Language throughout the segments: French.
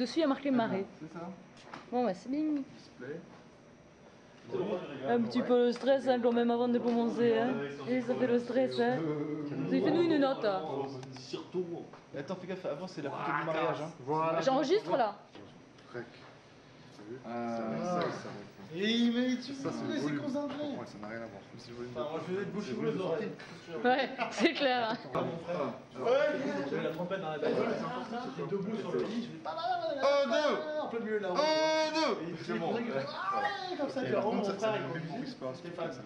Dessus, il y a marqué marée. C'est ça Bon, bah, c'est bien. Display. Un petit peu le stress hein, quand même avant de commencer. Hein. Et ça fait le stress. Hein. Fais-nous une note. hein. Surtout. Attends, fais gaffe, avant c'est la photo du mariage. Hein. Voilà. J'enregistre là. Rec. Ah. Ça ça et ça met Et mais tu Ça, c'est volume. concentré. Ouais, ça n'a rien à voir. Mais c'est volume. Enfin, moi je vais être bouche sous les de oreilles. Ouais, c'est clair. hein. Ah, mon frère. J'avais la trompette dans la tête. J'étais debout sur le lit. Je vais pas Un, deux En plein milieu de la route. Un, deux Et il C'est bon. que- Ah ouais, comme ça, tu par vois, mon ça, frère ça il met beaucoup conduisait. d'expérience. Stéphane. Ça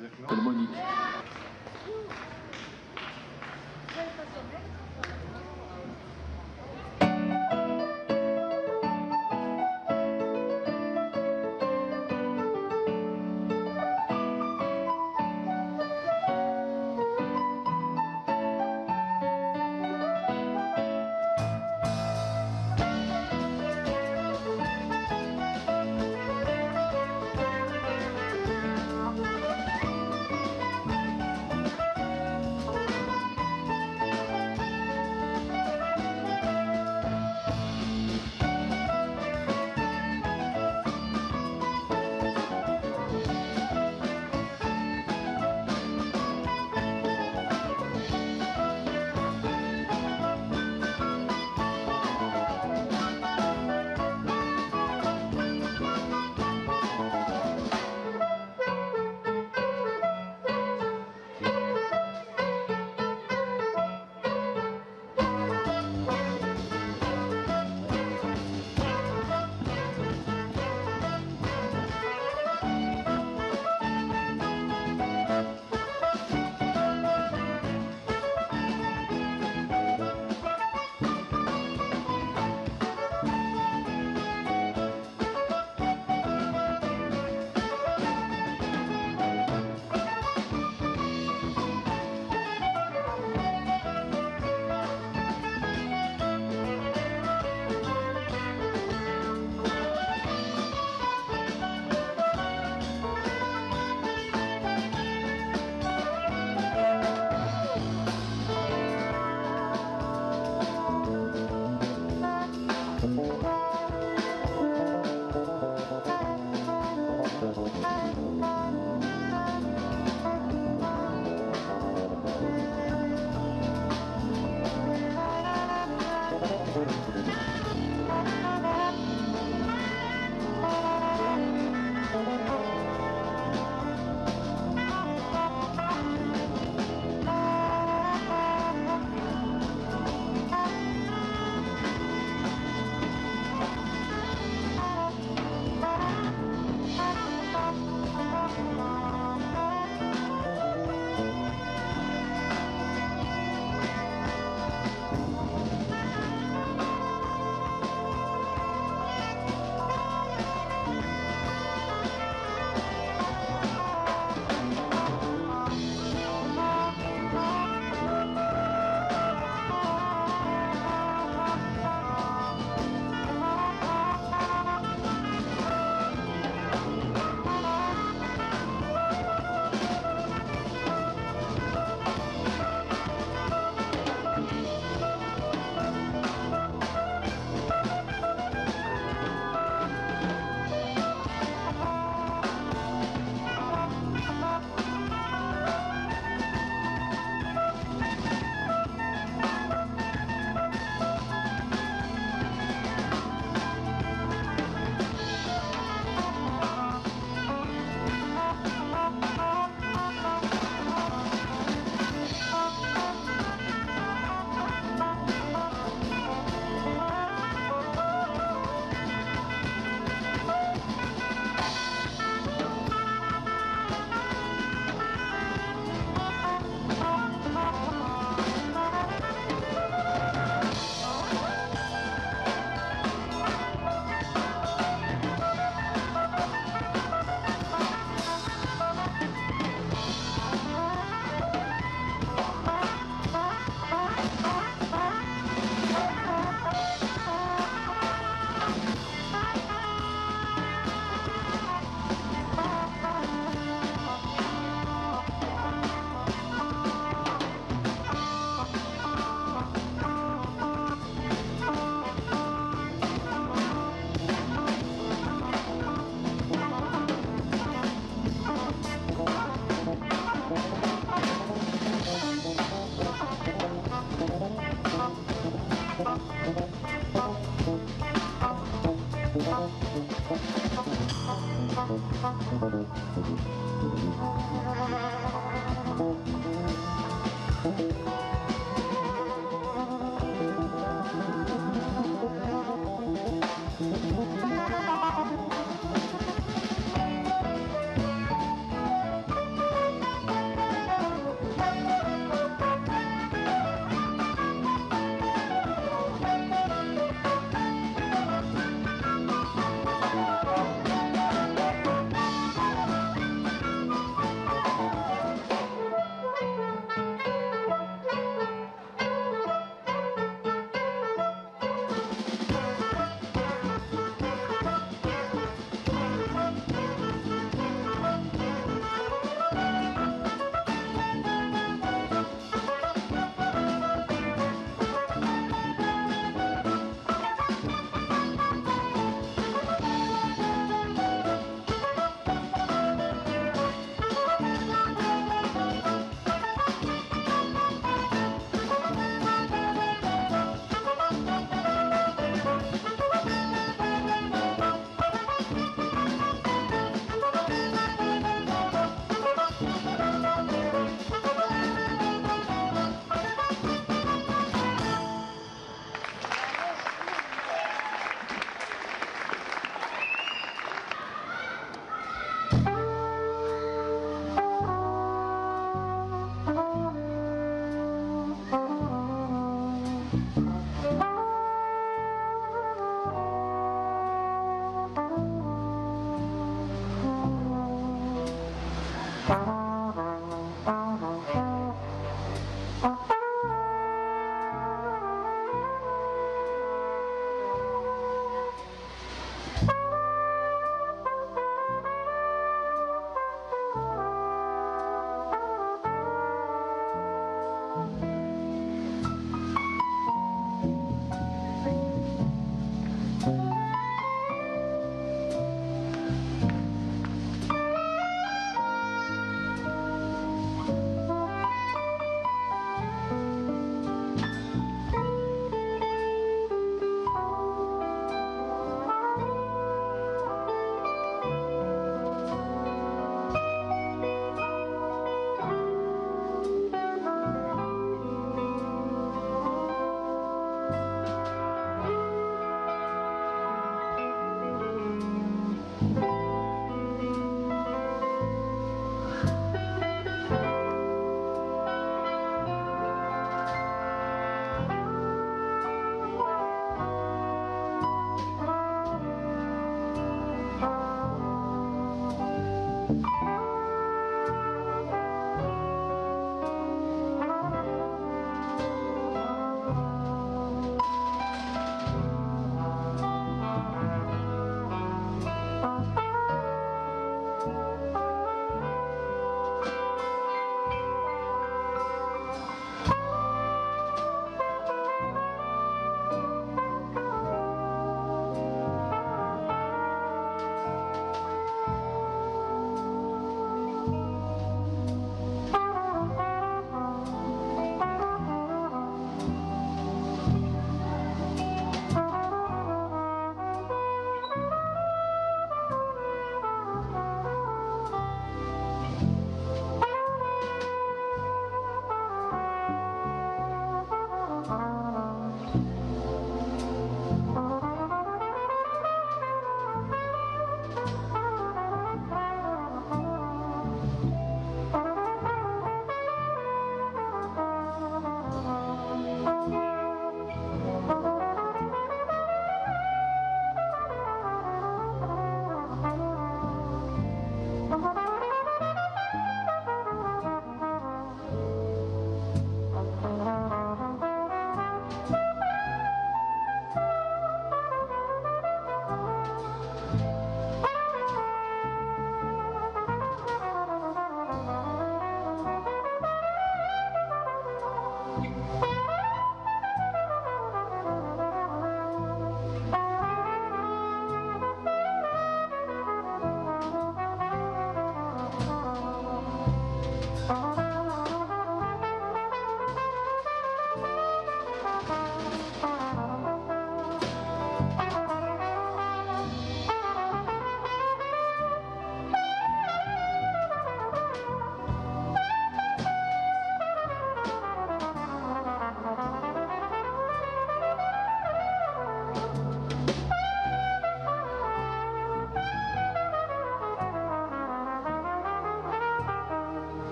Bye.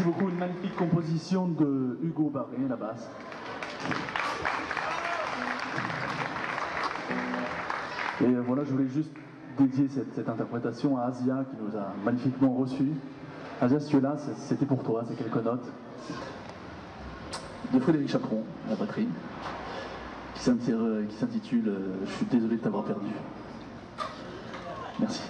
Merci beaucoup, une magnifique composition de Hugo Barré, la basse. Et euh, voilà, je voulais juste dédier cette, interprétation à Asia qui nous a magnifiquement reçus. Asia, si là, c'était pour toi, c'est quelques notes. De Frédéric Chaperon, à la batterie, qui s'intitule s'intitule, euh, Je suis désolé de t'avoir perdu. Merci.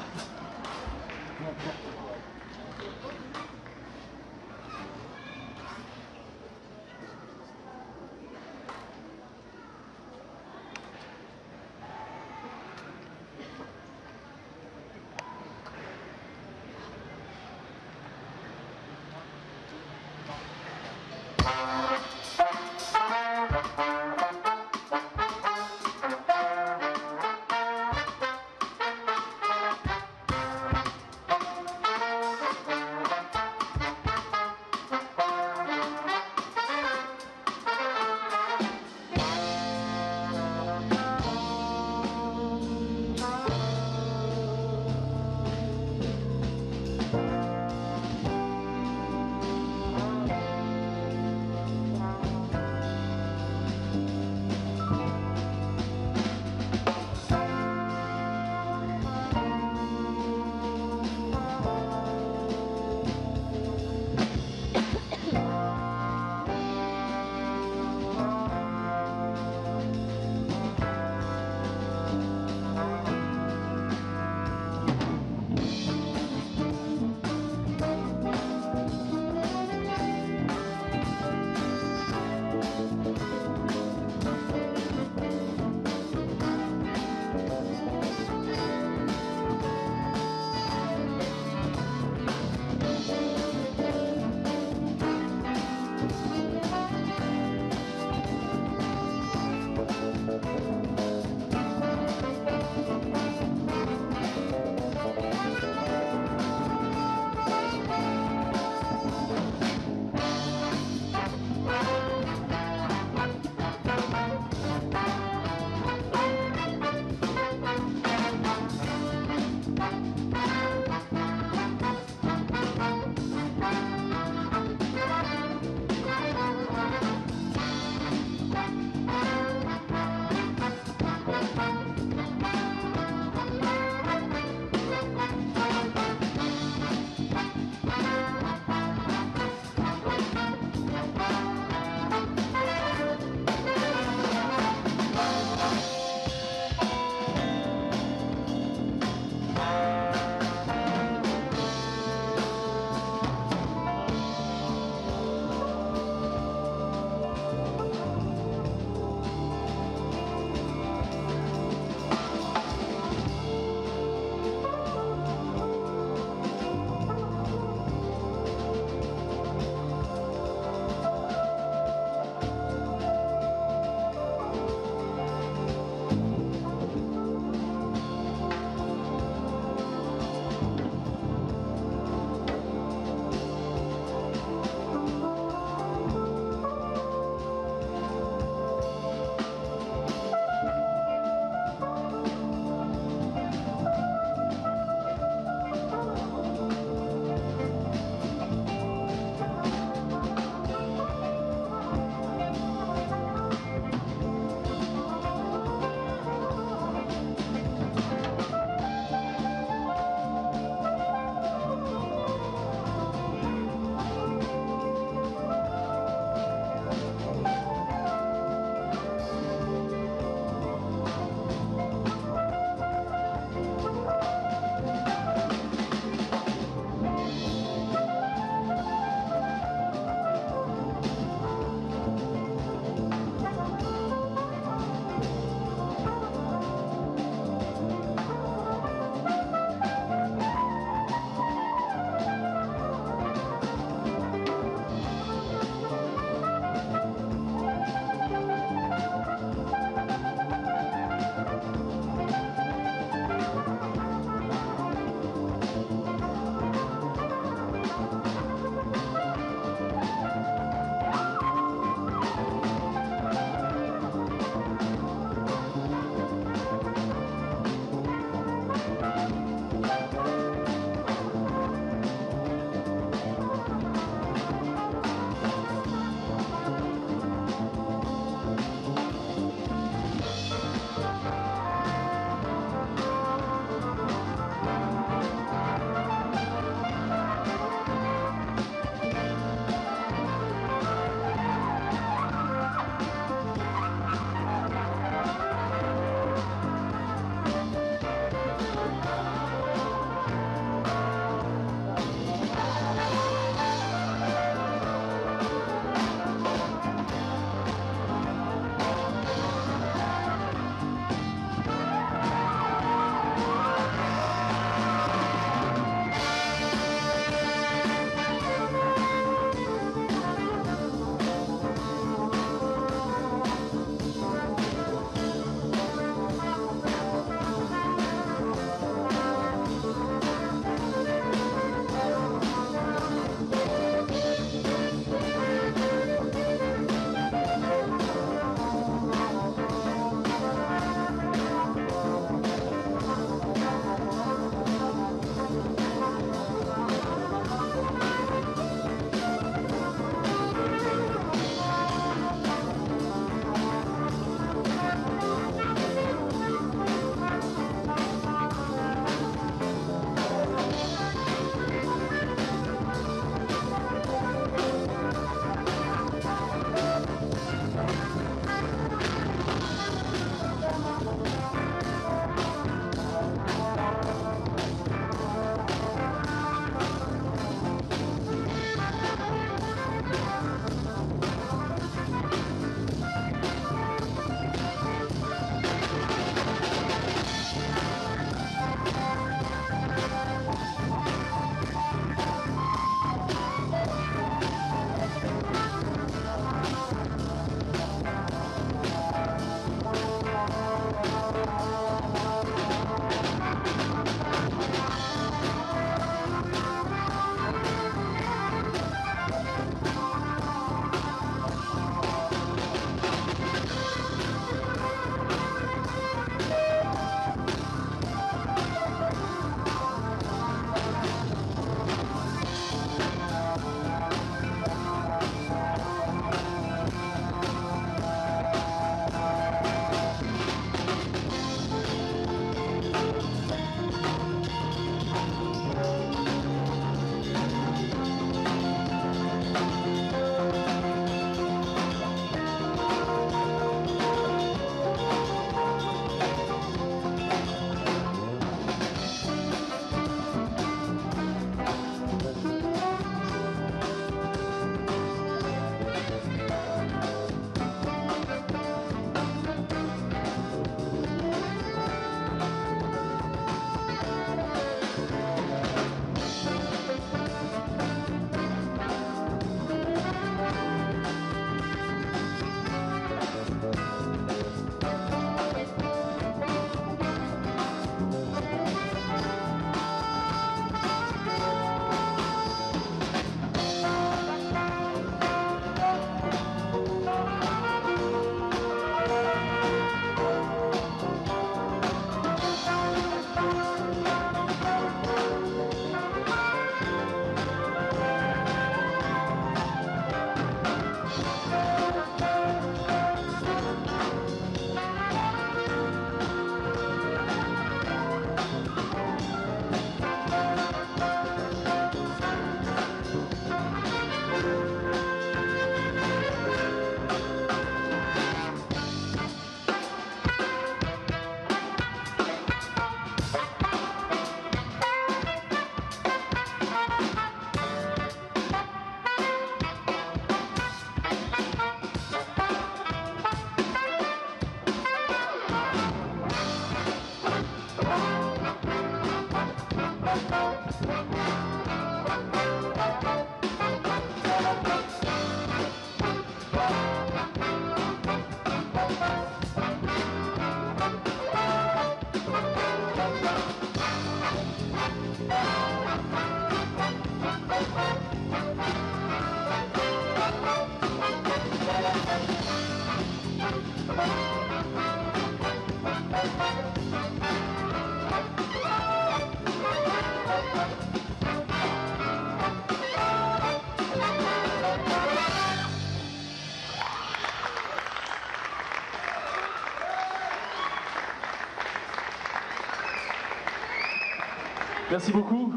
Merci beaucoup.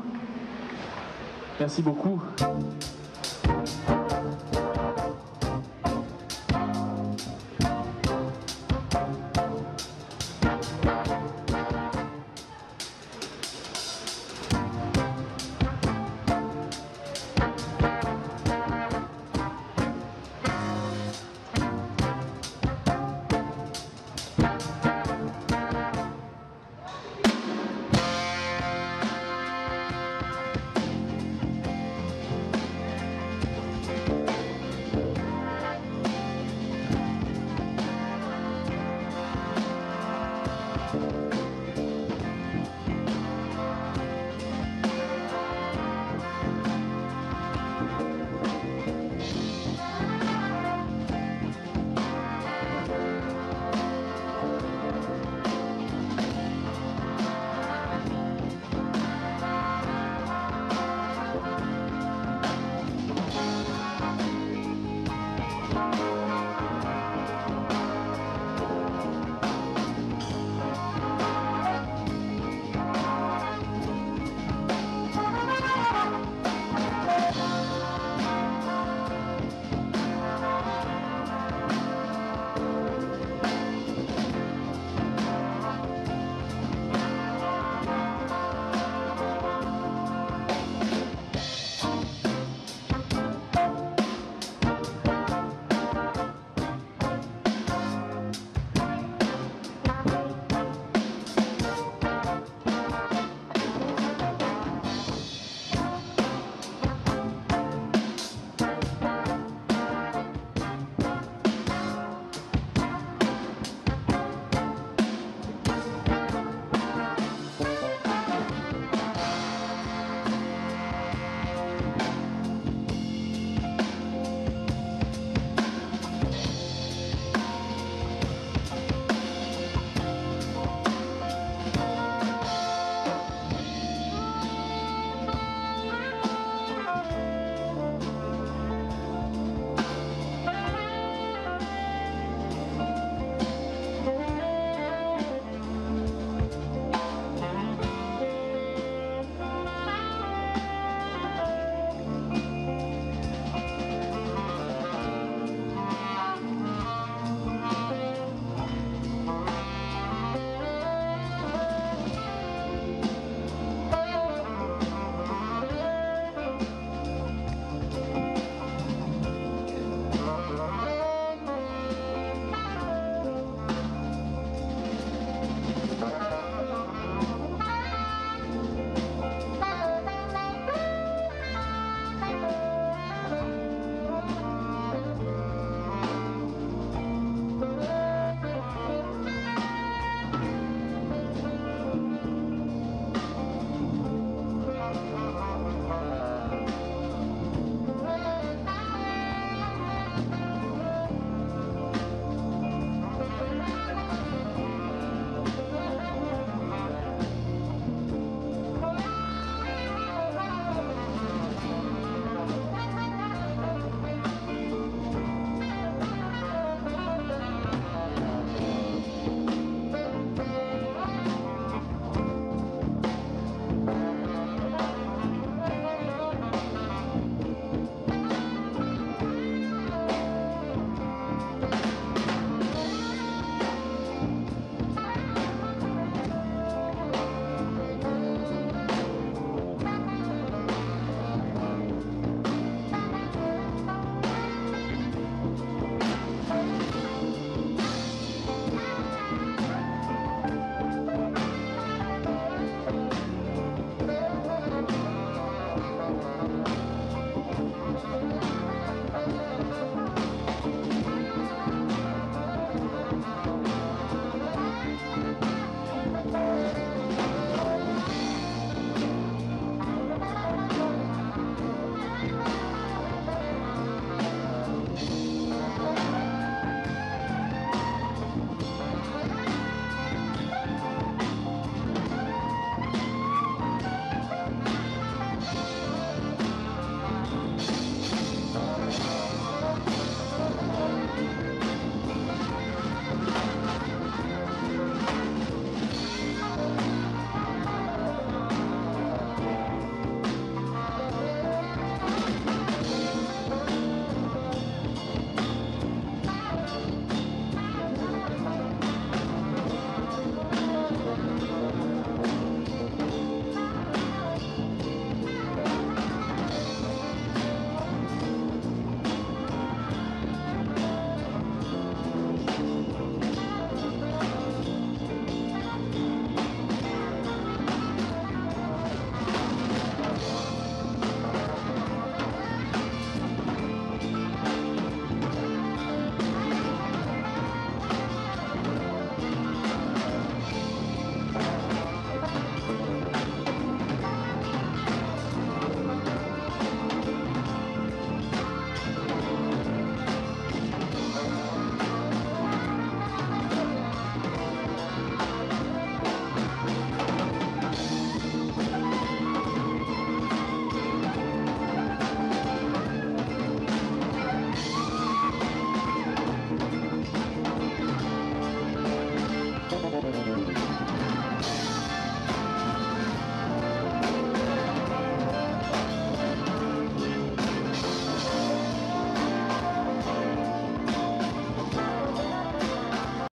Merci beaucoup.